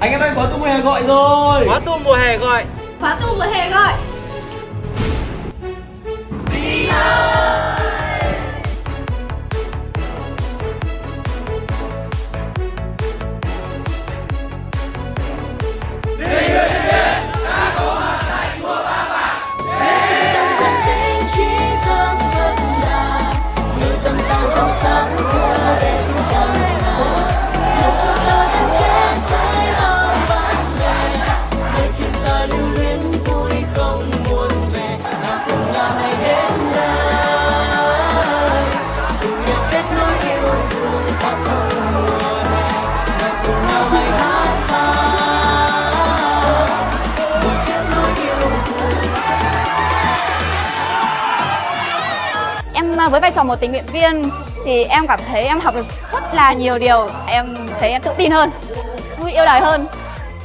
Anh em ơi, khóa tu mùa hè gọi rồi. Khóa tu mùa hè gọi. Khóa tu mùa hè gọi. Em ờ, với vai trò một tình nguyện viên thì em cảm thấy em học được rất là nhiều điều. Em thấy em tự tin hơn, vui yêu đời hơn.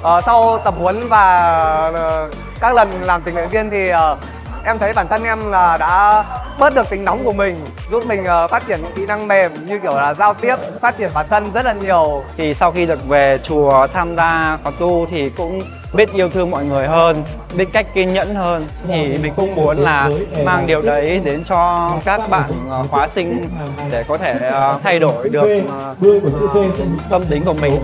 Ờ, sau tập huấn và ờ, các lần làm tình nguyện viên thì ờ, em thấy bản thân em là đã bớt được tính nóng của mình giúp mình ờ, phát triển những kỹ năng mềm như kiểu là giao tiếp phát triển bản thân rất là nhiều Thì sau khi được về chùa tham gia khóa tu thì cũng biết yêu thương mọi người hơn, biết cách kiên nhẫn hơn. Thì mình cũng muốn là mang điều đấy đến cho các bạn ờ, khóa sinh để có thể ờ, thay đổi được tâm tính của mình.